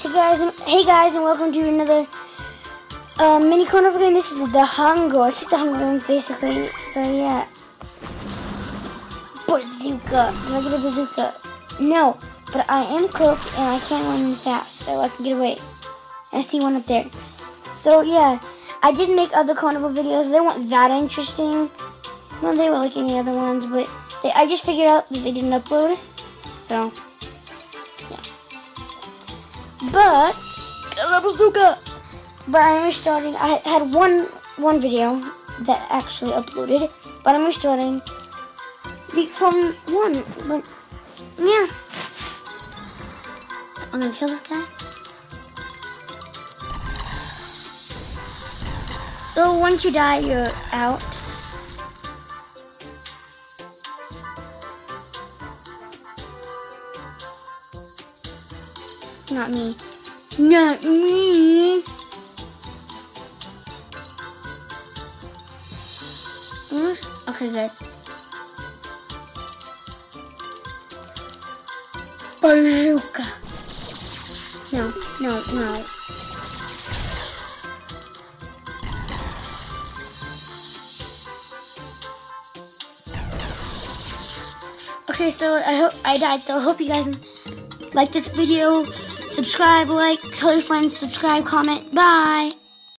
Hey guys, and, hey guys, and welcome to another uh, mini carnival game. This is the Hunger. It's the Hunger game, basically. So yeah, bazooka. Do I get a bazooka? No, but I am cooked and I can't run fast, so I can get away. I see one up there. So yeah, I did make other carnival videos. They weren't that interesting. Well, they were like any other ones, but they, I just figured out that they didn't upload. So yeah. But a bazooka. But I'm restarting. I had one one video that actually uploaded, but I'm restarting become one. But yeah, I'm gonna kill this guy. So once you die, you're out. Not me. Not me. Okay, good. Bazooka. No, no, no. Okay, so I hope I died. So I hope you guys like this video. Subscribe, like, tell your friends, subscribe, comment. Bye.